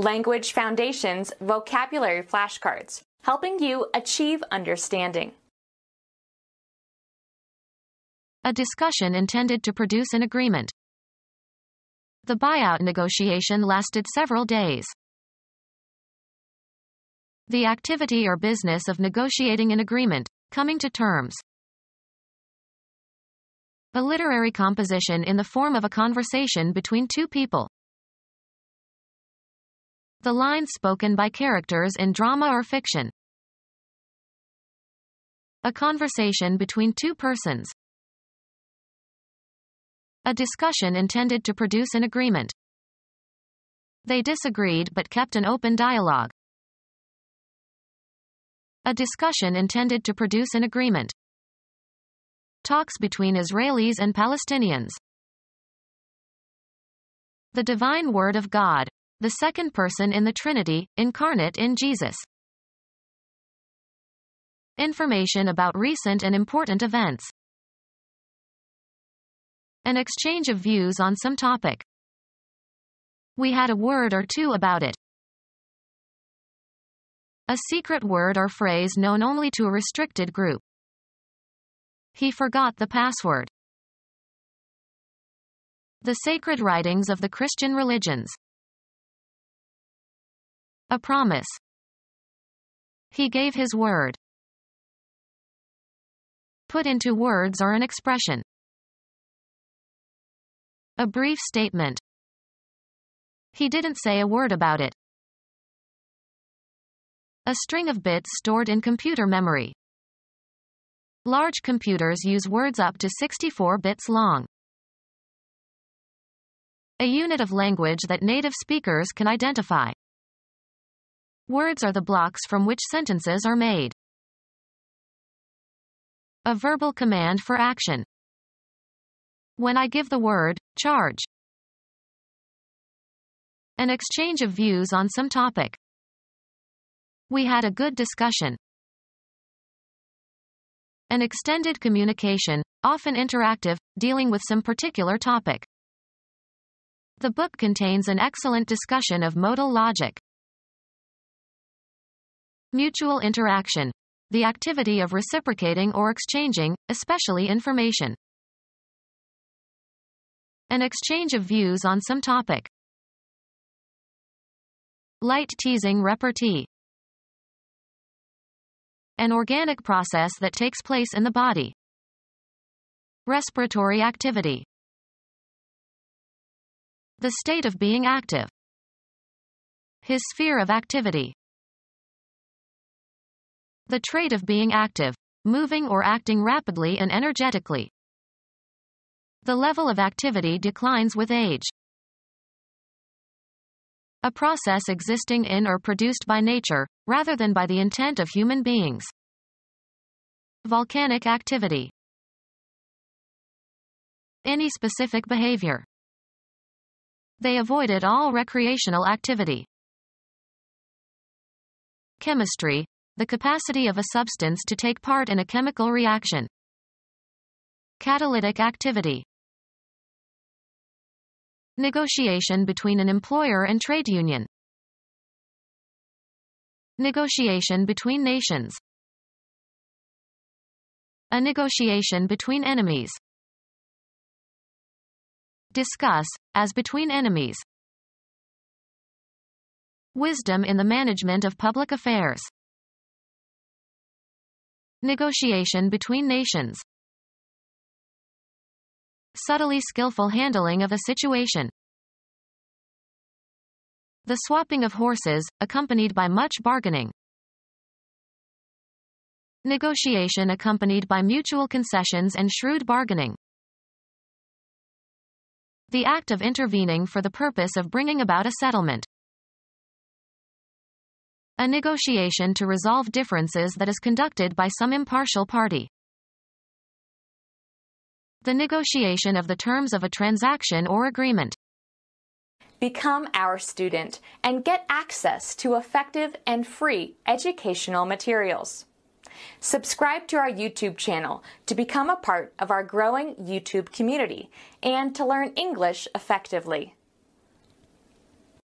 Language Foundations Vocabulary Flashcards, helping you achieve understanding. A discussion intended to produce an agreement. The buyout negotiation lasted several days. The activity or business of negotiating an agreement, coming to terms. A literary composition in the form of a conversation between two people. The lines spoken by characters in drama or fiction. A conversation between two persons. A discussion intended to produce an agreement. They disagreed but kept an open dialogue. A discussion intended to produce an agreement. Talks between Israelis and Palestinians. The divine Word of God, the second person in the Trinity, incarnate in Jesus. Information about recent and important events. An exchange of views on some topic. We had a word or two about it. A secret word or phrase known only to a restricted group. He forgot the password. The sacred writings of the Christian religions. A promise. He gave his word. Put into words or an expression. A brief statement. He didn't say a word about it. A string of bits stored in computer memory. Large computers use words up to 64 bits long. A unit of language that native speakers can identify. Words are the blocks from which sentences are made. A verbal command for action. When I give the word, charge. An exchange of views on some topic. We had a good discussion. An extended communication, often interactive, dealing with some particular topic. The book contains an excellent discussion of modal logic. Mutual interaction. The activity of reciprocating or exchanging, especially information. An exchange of views on some topic. Light teasing repartee an organic process that takes place in the body. Respiratory activity. The state of being active. His sphere of activity. The trait of being active, moving or acting rapidly and energetically. The level of activity declines with age. A process existing in or produced by nature, rather than by the intent of human beings. Volcanic activity. Any specific behavior. They avoided all recreational activity. Chemistry, the capacity of a substance to take part in a chemical reaction. Catalytic activity. Negotiation between an employer and trade union. Negotiation between nations. A negotiation between enemies. Discuss, as between enemies. Wisdom in the management of public affairs. Negotiation between nations subtly skillful handling of a situation. The swapping of horses, accompanied by much bargaining. Negotiation accompanied by mutual concessions and shrewd bargaining. The act of intervening for the purpose of bringing about a settlement. A negotiation to resolve differences that is conducted by some impartial party. The negotiation of the terms of a transaction or agreement. Become our student and get access to effective and free educational materials. Subscribe to our YouTube channel to become a part of our growing YouTube community and to learn English effectively.